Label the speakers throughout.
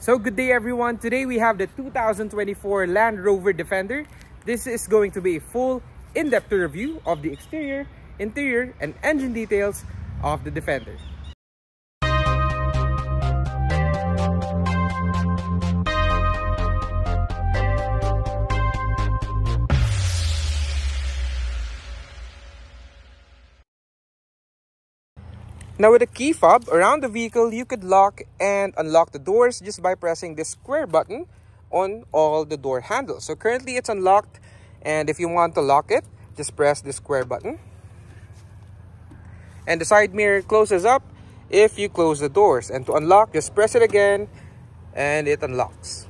Speaker 1: So good day everyone. Today we have the 2024 Land Rover Defender. This is going to be a full in-depth review of the exterior, interior, and engine details of the Defender. Now with a key fob around the vehicle, you could lock and unlock the doors just by pressing this square button on all the door handles. So currently it's unlocked and if you want to lock it, just press the square button. And the side mirror closes up if you close the doors. And to unlock, just press it again and it unlocks.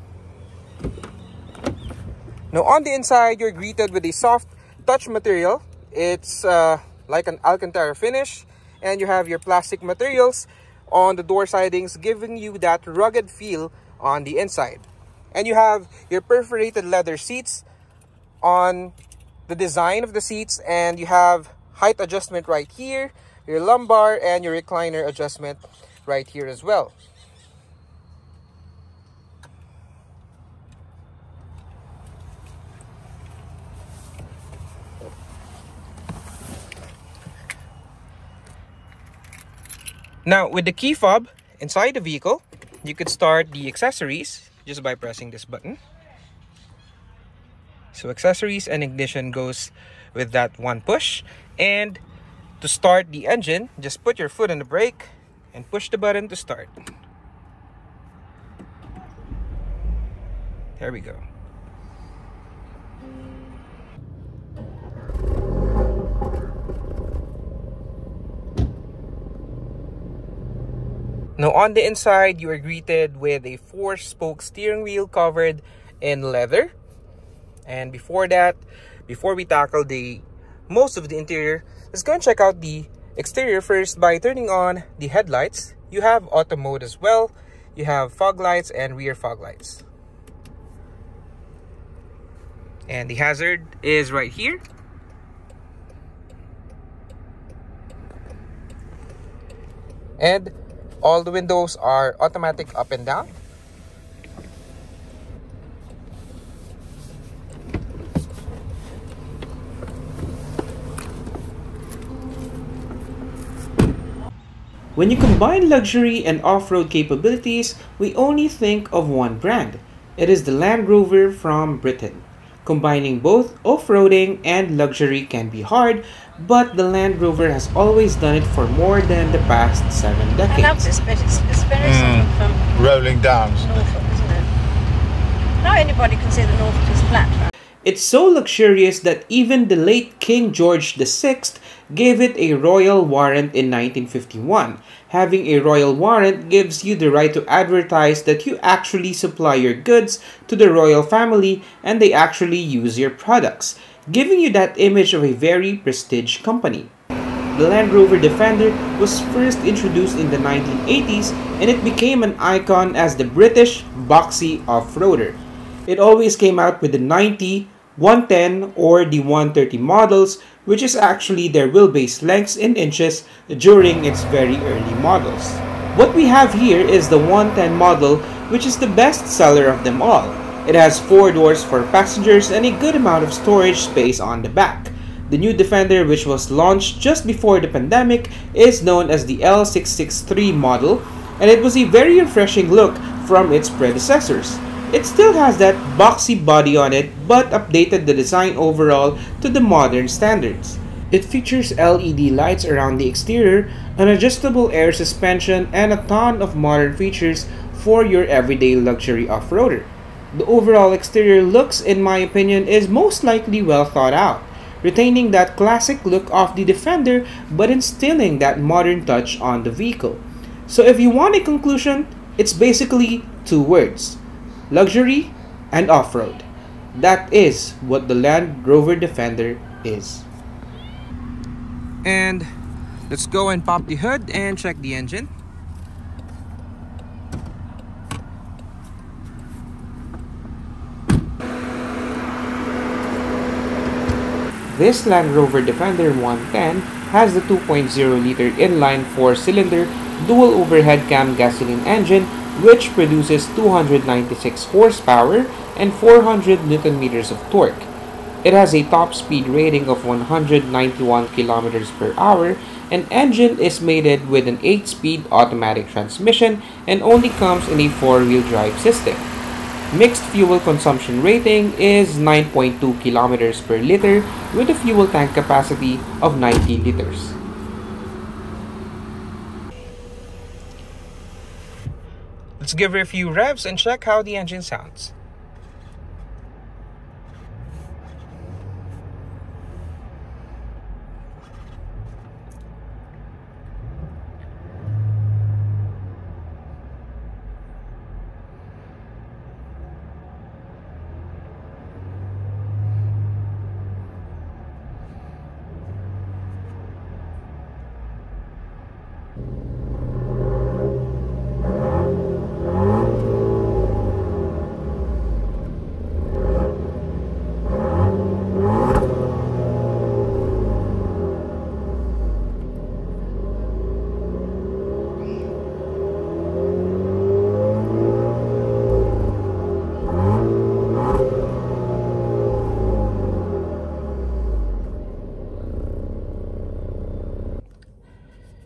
Speaker 1: Now on the inside, you're greeted with a soft touch material. It's uh, like an Alcantara finish and you have your plastic materials on the door sidings giving you that rugged feel on the inside. And you have your perforated leather seats on the design of the seats and you have height adjustment right here your lumbar and your recliner adjustment right here as well Now, with the key fob inside the vehicle, you could start the accessories just by pressing this button. So accessories and ignition goes with that one push. And to start the engine, just put your foot on the brake and push the button to start. There we go. Now on the inside, you are greeted with a four-spoke steering wheel covered in leather. And before that, before we tackle the most of the interior, let's go and check out the exterior first by turning on the headlights. You have auto mode as well. You have fog lights and rear fog lights. And the hazard is right here. And all the windows are automatic up and down. When you combine luxury and off-road capabilities, we only think of one brand. It is the Land Rover from Britain. Combining both off-roading and luxury can be hard, but the Land Rover has always done it for more than the past seven decades.
Speaker 2: I love this bit. It's, it's very mm. from
Speaker 3: rolling down.
Speaker 2: Norfolk, isn't it? Now anybody can say the Norfolk is flat, right?
Speaker 1: It's so luxurious that even the late King George VI gave it a royal warrant in 1951. Having a royal warrant gives you the right to advertise that you actually supply your goods to the royal family and they actually use your products, giving you that image of a very prestige company. The Land Rover Defender was first introduced in the 1980s and it became an icon as the British boxy off-roader. It always came out with the 90, 110 or the 130 models which is actually their wheelbase lengths in inches during its very early models. What we have here is the 110 model which is the best seller of them all. It has 4 doors for passengers and a good amount of storage space on the back. The new Defender which was launched just before the pandemic is known as the L663 model and it was a very refreshing look from its predecessors. It still has that boxy body on it but updated the design overall to the modern standards. It features LED lights around the exterior, an adjustable air suspension, and a ton of modern features for your everyday luxury off-roader. The overall exterior looks, in my opinion, is most likely well thought out, retaining that classic look of the Defender but instilling that modern touch on the vehicle. So if you want a conclusion, it's basically two words luxury, and off-road. That is what the Land Rover Defender is. And let's go and pop the hood and check the engine. This Land Rover Defender 110 has the 2.0 liter inline 4 cylinder dual overhead cam gasoline engine which produces 296 horsepower and 400 newton meters of torque. It has a top speed rating of 191 kilometers per hour and engine is mated with an 8-speed automatic transmission and only comes in a 4-wheel drive system. Mixed fuel consumption rating is 9.2 kilometers per liter with a fuel tank capacity of 90 liters. Let's give her a few revs and check how the engine sounds.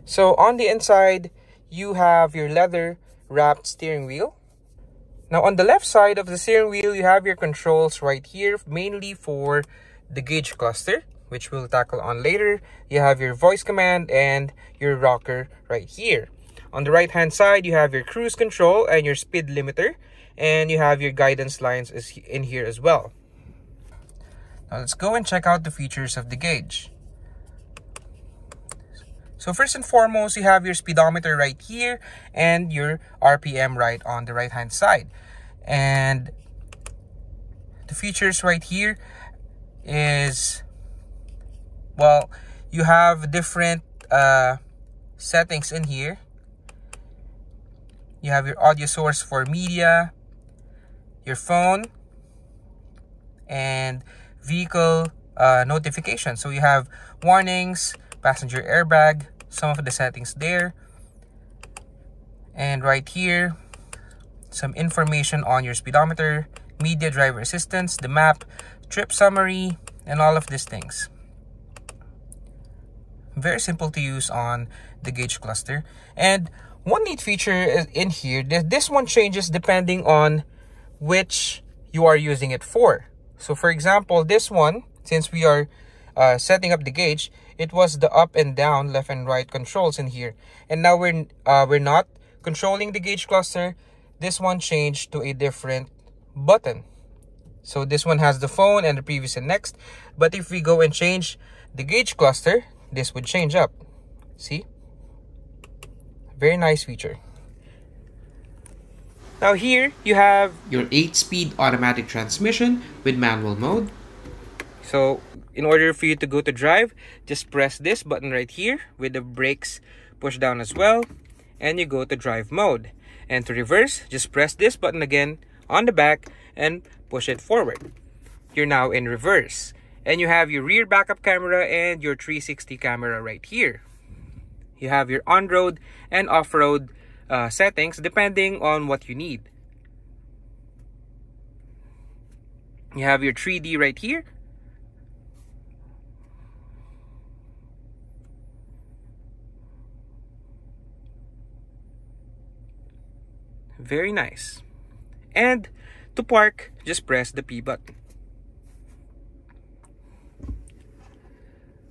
Speaker 1: So on the inside, you have your leather wrapped steering wheel. Now on the left side of the steering wheel, you have your controls right here, mainly for the gauge cluster, which we'll tackle on later. You have your voice command and your rocker right here. On the right hand side, you have your cruise control and your speed limiter, and you have your guidance lines in here as well. Now let's go and check out the features of the gauge. So first and foremost, you have your speedometer right here and your RPM right on the right hand side. And the features right here is, well, you have different uh, settings in here. You have your audio source for media, your phone, and vehicle uh, notification. So you have warnings, passenger airbag, some of the settings there. And right here, some information on your speedometer, media driver assistance, the map, trip summary, and all of these things. Very simple to use on the gauge cluster. And one neat feature is in here, this one changes depending on which you are using it for. So for example, this one, since we are uh, setting up the gauge, it was the up and down, left and right controls in here. And now we're, uh, we're not controlling the gauge cluster. This one changed to a different button. So this one has the phone and the previous and next. But if we go and change the gauge cluster, this would change up. See? Very nice feature. Now here, you have your 8-speed automatic transmission with manual mode. So in order for you to go to drive, just press this button right here with the brakes pushed down as well. And you go to drive mode. And to reverse, just press this button again on the back and push it forward. You're now in reverse. And you have your rear backup camera and your 360 camera right here. You have your on-road and off-road uh, settings depending on what you need. You have your 3D right here Very nice. And to park, just press the P button.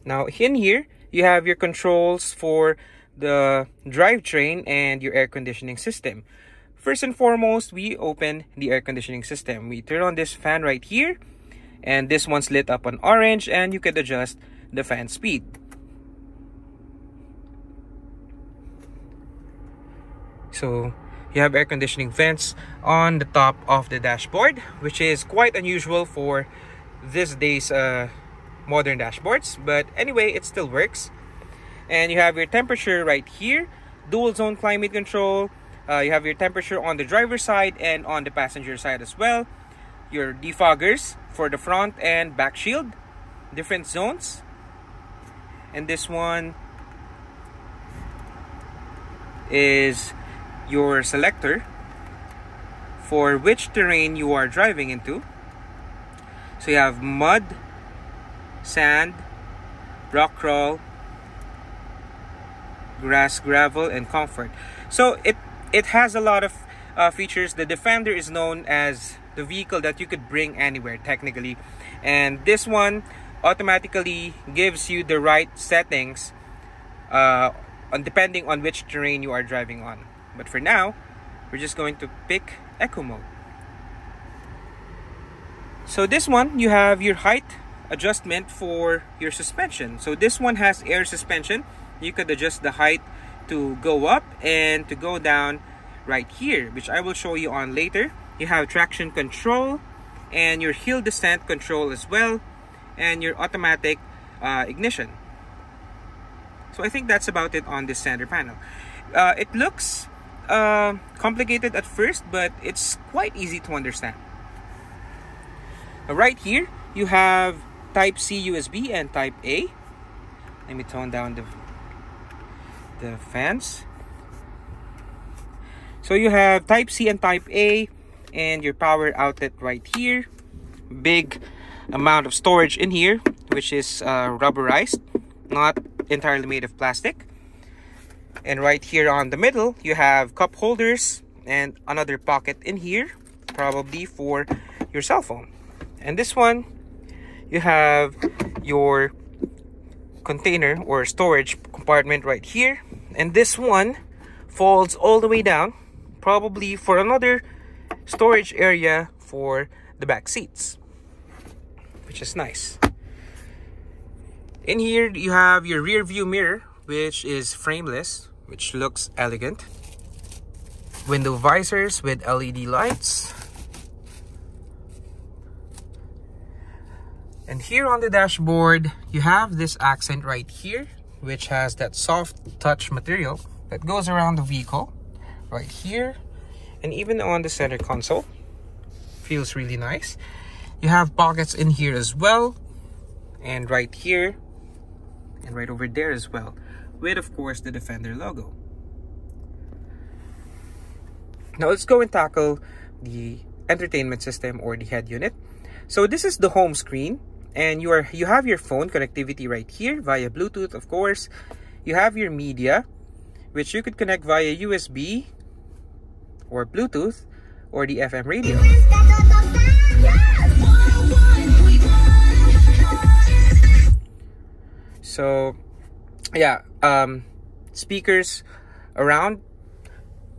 Speaker 1: Now in here, you have your controls for the drivetrain and your air conditioning system. First and foremost, we open the air conditioning system. We turn on this fan right here and this one's lit up on orange and you can adjust the fan speed. So you have air conditioning vents on the top of the dashboard which is quite unusual for this day's uh, modern dashboards but anyway it still works. And you have your temperature right here dual zone climate control. Uh, you have your temperature on the driver's side and on the passenger side as well. Your defoggers for the front and back shield different zones. And this one is your selector for which terrain you are driving into. So you have mud, sand, rock crawl, grass, gravel, and comfort. So it it has a lot of uh, features. The Defender is known as the vehicle that you could bring anywhere technically, and this one automatically gives you the right settings uh, on depending on which terrain you are driving on. But for now, we're just going to pick Eco mode. So this one, you have your height adjustment for your suspension. So this one has air suspension. You could adjust the height to go up and to go down right here, which I will show you on later. You have traction control and your hill descent control as well and your automatic uh, ignition. So I think that's about it on this center panel. Uh, it looks uh, complicated at first, but it's quite easy to understand. Right here, you have Type C USB and Type A. Let me tone down the the fans. So you have Type C and Type A and your power outlet right here. Big amount of storage in here, which is uh, rubberized, not entirely made of plastic. And right here on the middle, you have cup holders and another pocket in here, probably for your cell phone. And this one, you have your container or storage compartment right here. And this one folds all the way down, probably for another storage area for the back seats, which is nice. In here, you have your rear view mirror, which is frameless, which looks elegant. Window visors with LED lights. And here on the dashboard, you have this accent right here, which has that soft touch material that goes around the vehicle right here and even on the center console feels really nice you have pockets in here as well and right here and right over there as well with of course the defender logo. Now let's go and tackle the entertainment system or the head unit. So this is the home screen and you are you have your phone connectivity right here via bluetooth of course. You have your media which you could connect via usb or bluetooth or the fm radio. So yeah um speakers around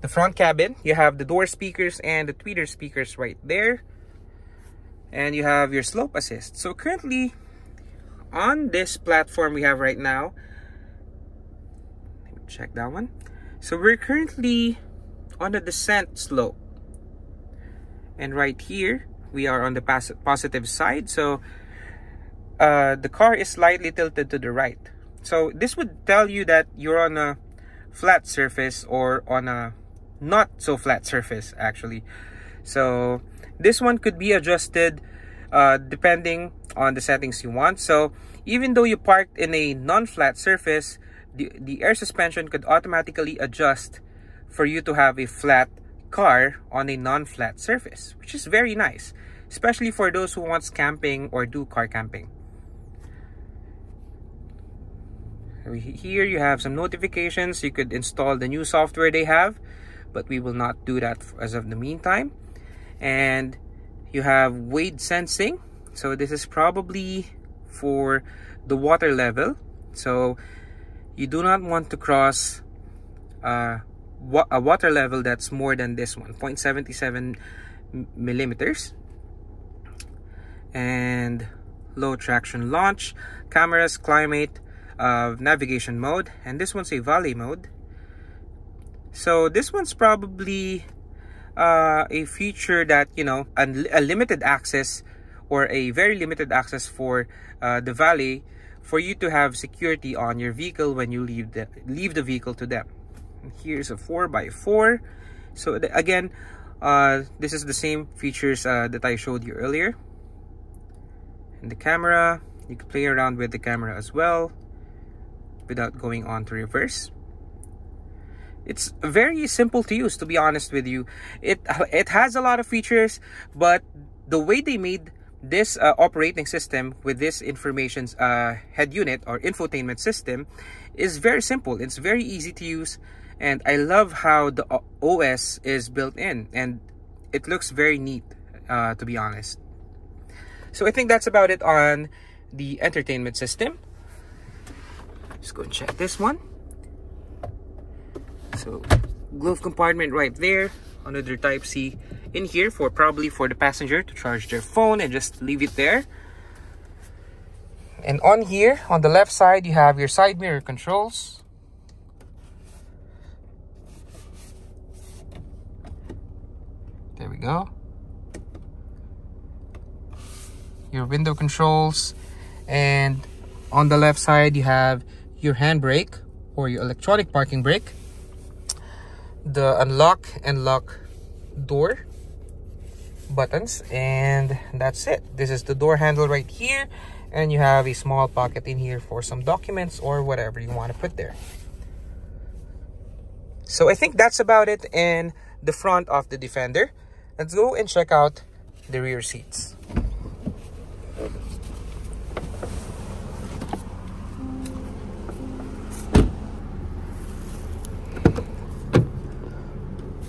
Speaker 1: the front cabin. You have the door speakers and the tweeter speakers right there. And you have your slope assist. So currently on this platform we have right now let me check that one. So we're currently on the descent slope. And right here we are on the positive side. So uh, the car is slightly tilted to the right so this would tell you that you're on a flat surface or on a not so flat surface actually. So this one could be adjusted uh, depending on the settings you want. So even though you parked in a non-flat surface the, the air suspension could automatically adjust for you to have a flat car on a non-flat surface which is very nice especially for those who wants camping or do car camping here you have some notifications. You could install the new software they have but we will not do that as of the meantime. And you have wade sensing. So this is probably for the water level. So you do not want to cross uh, a water level that's more than this one 0.77 millimeters. And low traction launch cameras climate uh, navigation mode and this one's a valet mode. So this one's probably uh, a feature that you know a, limited access or a very limited access for uh, the valet for you to have security on your vehicle when you leave the leave the vehicle to them. Here's a 4x4 so again uh, this is the same features uh, that I showed you earlier. And the camera you can play around with the camera as well without going on to reverse. It's very simple to use to be honest with you. It it has a lot of features but the way they made this uh, operating system with this information uh, head unit or infotainment system is very simple. It's very easy to use and I love how the OS is built in and it looks very neat uh, to be honest. So I think that's about it on the entertainment system let's go and check this one. So glove compartment right there. Another type C in here for probably for the passenger to charge their phone and just leave it there. And on here on the left side you have your side mirror controls. There we go. Your window controls. And on the left side you have your handbrake or your electronic parking brake the unlock and lock door buttons and that's it. This is the door handle right here and you have a small pocket in here for some documents or whatever you want to put there. So i think that's about it in the front of the defender. Let's go and check out the rear seats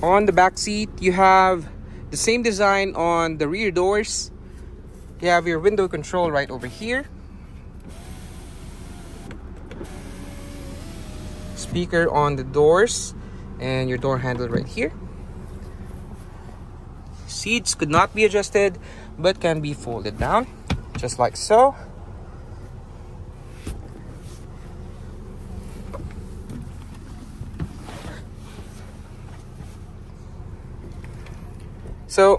Speaker 1: on the back seat you have the same design on the rear doors. You have your window control right over here. Speaker on the doors and your door handle right here. Seats could not be adjusted but can be folded down just like so So,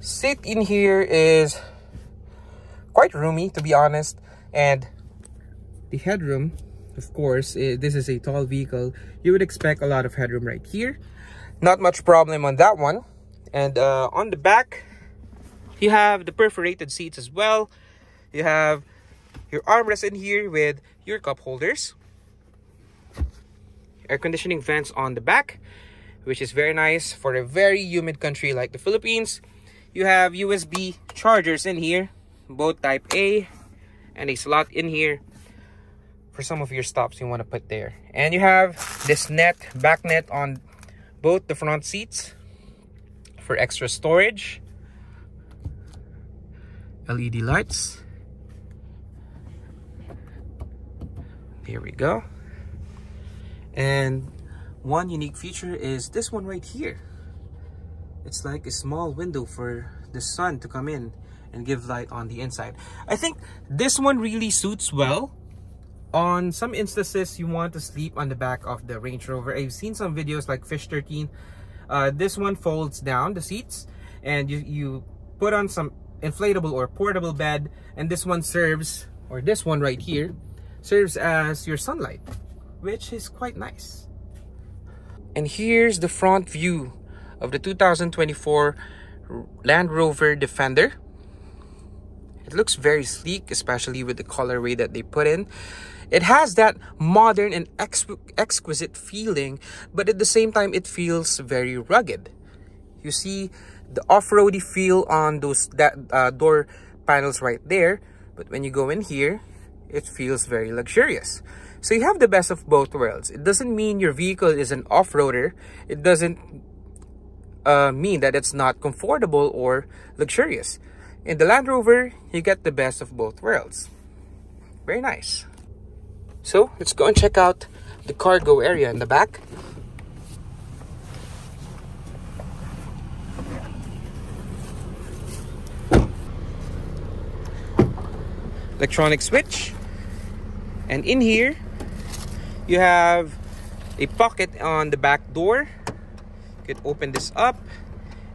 Speaker 1: seat in here is quite roomy, to be honest. And the headroom, of course, this is a tall vehicle. You would expect a lot of headroom right here. Not much problem on that one. And uh, on the back, you have the perforated seats as well. You have your armrest in here with your cup holders. Air conditioning vents on the back which is very nice for a very humid country like the Philippines. You have USB chargers in here, both type A and a slot in here for some of your stops you want to put there. And you have this net, back net on both the front seats for extra storage. LED lights. There we go. And one unique feature is this one right here. It's like a small window for the sun to come in and give light on the inside. I think this one really suits well. On some instances you want to sleep on the back of the range rover. I've seen some videos like fish 13 uh, this one folds down the seats and you you put on some inflatable or portable bed and this one serves or this one right here serves as your sunlight which is quite nice and here's the front view of the 2024 Land Rover Defender. It looks very sleek, especially with the colorway that they put in. It has that modern and ex exquisite feeling, but at the same time, it feels very rugged. You see the off-roady feel on those that uh, door panels right there, but when you go in here, it feels very luxurious. So you have the best of both worlds. It doesn't mean your vehicle is an off-roader. It doesn't uh, mean that it's not comfortable or luxurious. In the Land Rover, you get the best of both worlds. Very nice. So let's go and check out the cargo area in the back. Electronic switch. And in here, you have a pocket on the back door. You could open this up.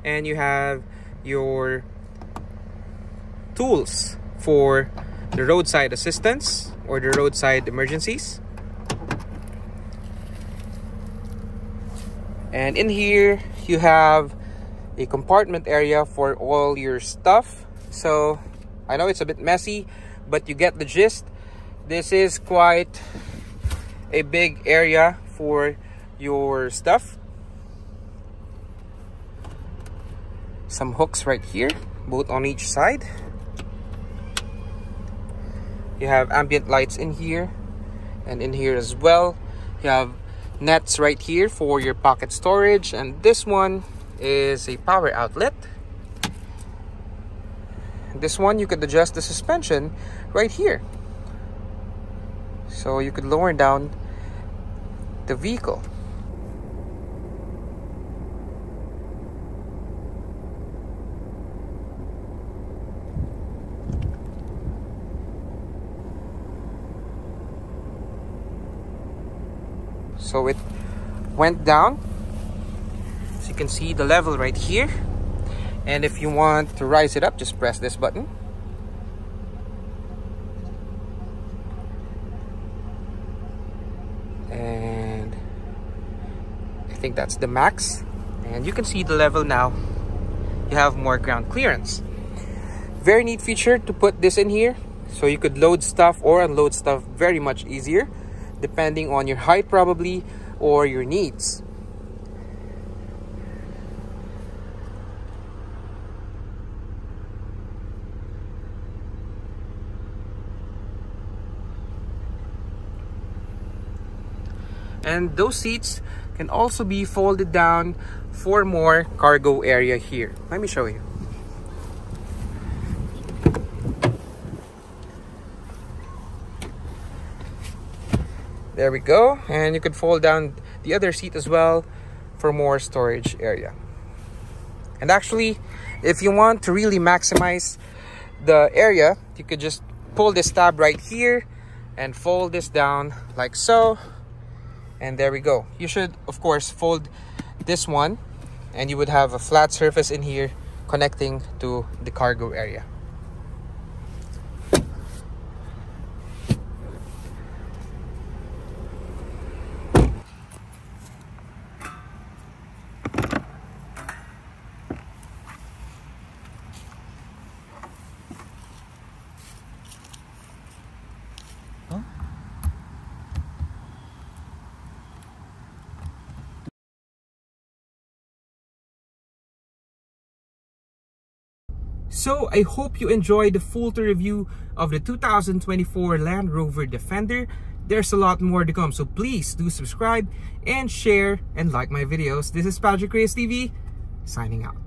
Speaker 1: And you have your tools for the roadside assistance or the roadside emergencies. And in here you have a compartment area for all your stuff. So I know it's a bit messy but you get the gist. This is quite a big area for your stuff. Some hooks right here, both on each side. You have ambient lights in here and in here as well. You have nets right here for your pocket storage and this one is a power outlet. This one you could adjust the suspension right here. So you could lower down the vehicle. So it went down. So you can see the level right here. And if you want to rise it up, just press this button. And I think that's the max. And you can see the level now. You have more ground clearance. Very neat feature to put this in here. So you could load stuff or unload stuff very much easier depending on your height probably or your needs. And those seats can also be folded down for more cargo area here. Let me show you. There we go. And you could fold down the other seat as well for more storage area. And actually, if you want to really maximize the area, you could just pull this tab right here and fold this down like so. And there we go. You should, of course, fold this one and you would have a flat surface in here connecting to the cargo area. So I hope you enjoyed the full review of the 2024 Land Rover Defender. There's a lot more to come, so please do subscribe and share and like my videos. This is Patrick Reyes TV, signing out.